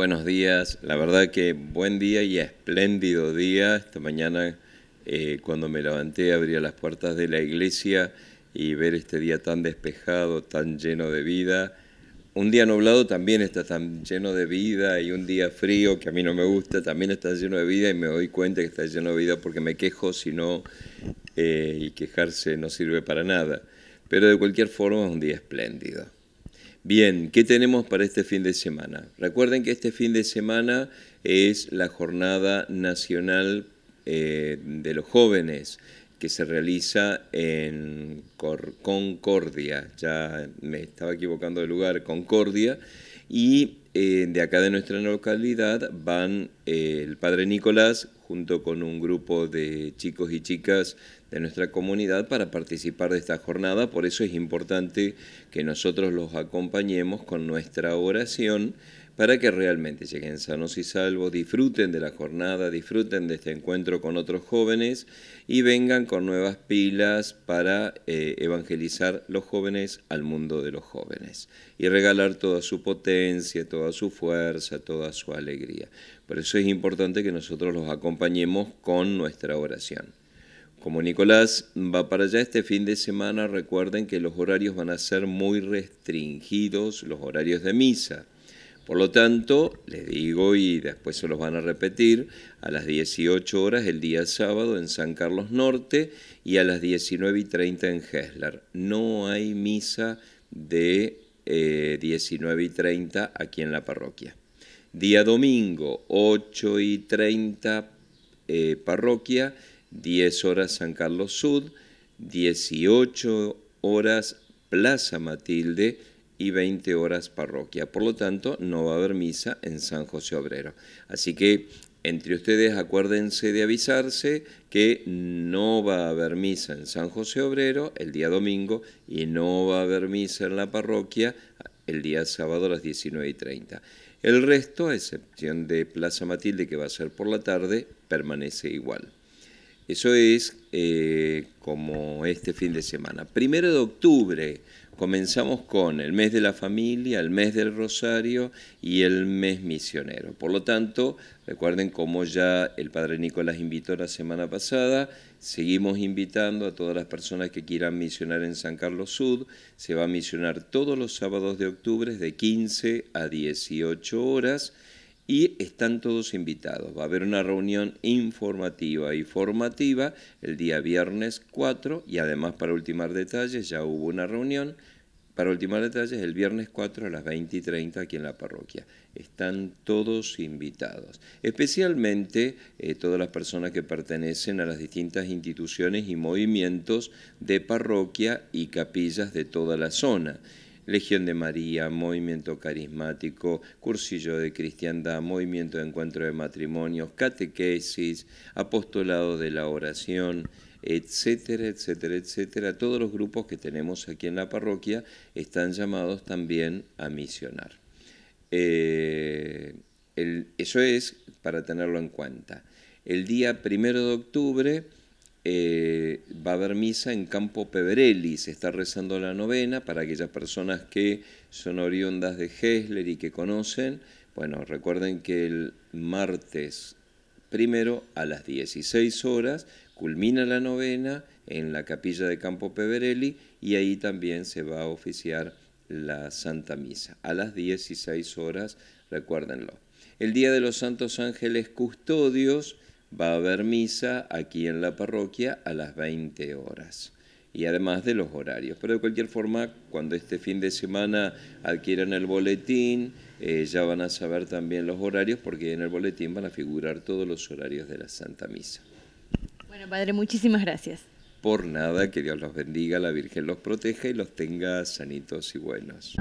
buenos días. La verdad que buen día y espléndido día. Esta mañana eh, cuando me levanté abría las puertas de la iglesia y ver este día tan despejado, tan lleno de vida. Un día nublado también está tan lleno de vida y un día frío que a mí no me gusta también está lleno de vida y me doy cuenta que está lleno de vida porque me quejo si no eh, y quejarse no sirve para nada. Pero de cualquier forma es un día espléndido. Bien, ¿qué tenemos para este fin de semana? Recuerden que este fin de semana es la Jornada Nacional eh, de los Jóvenes que se realiza en Concordia, ya me estaba equivocando de lugar, Concordia, y eh, de acá de nuestra localidad van eh, el Padre Nicolás junto con un grupo de chicos y chicas de nuestra comunidad para participar de esta jornada. Por eso es importante que nosotros los acompañemos con nuestra oración para que realmente lleguen sanos y salvos, disfruten de la jornada, disfruten de este encuentro con otros jóvenes y vengan con nuevas pilas para eh, evangelizar los jóvenes al mundo de los jóvenes y regalar toda su potencia, toda su fuerza, toda su alegría. Por eso es importante que nosotros los acompañemos con nuestra oración. Como Nicolás va para allá este fin de semana, recuerden que los horarios van a ser muy restringidos, los horarios de misa. Por lo tanto, les digo y después se los van a repetir, a las 18 horas el día sábado en San Carlos Norte y a las 19 y 30 en Heslar. No hay misa de 19 eh, y 30 aquí en la parroquia. Día domingo, 8 y 30 eh, parroquia 10 horas San Carlos Sud, 18 horas Plaza Matilde y 20 horas parroquia. Por lo tanto, no va a haber misa en San José Obrero. Así que entre ustedes acuérdense de avisarse que no va a haber misa en San José Obrero el día domingo y no va a haber misa en la parroquia el día sábado a las 19 y 30. El resto, a excepción de Plaza Matilde, que va a ser por la tarde, permanece igual. Eso es eh, como este fin de semana. Primero de octubre comenzamos con el mes de la familia, el mes del rosario y el mes misionero. Por lo tanto, recuerden cómo ya el Padre Nicolás invitó la semana pasada, seguimos invitando a todas las personas que quieran misionar en San Carlos Sud. Se va a misionar todos los sábados de octubre de 15 a 18 horas y están todos invitados. Va a haber una reunión informativa y formativa el día viernes 4 y además para ultimar detalles ya hubo una reunión para ultimar detalles el viernes 4 a las 20 y 30 aquí en la parroquia. Están todos invitados, especialmente eh, todas las personas que pertenecen a las distintas instituciones y movimientos de parroquia y capillas de toda la zona. Legión de María, Movimiento Carismático, Cursillo de Cristiandad, Movimiento de Encuentro de Matrimonios, Catequesis, Apostolado de la Oración, etcétera, etcétera, etcétera. Todos los grupos que tenemos aquí en la parroquia están llamados también a misionar. Eh, eso es para tenerlo en cuenta. El día primero de octubre eh, va a haber misa en Campo Peverelli, se está rezando la novena para aquellas personas que son oriundas de Hesler y que conocen. Bueno, recuerden que el martes primero a las 16 horas culmina la novena en la capilla de Campo Peverelli y ahí también se va a oficiar la Santa Misa a las 16 horas, recuérdenlo. El Día de los Santos Ángeles Custodios, va a haber misa aquí en la parroquia a las 20 horas y además de los horarios. Pero de cualquier forma, cuando este fin de semana adquieran el boletín, eh, ya van a saber también los horarios porque en el boletín van a figurar todos los horarios de la Santa Misa. Bueno, Padre, muchísimas gracias. Por nada, que Dios los bendiga, la Virgen los proteja y los tenga sanitos y buenos.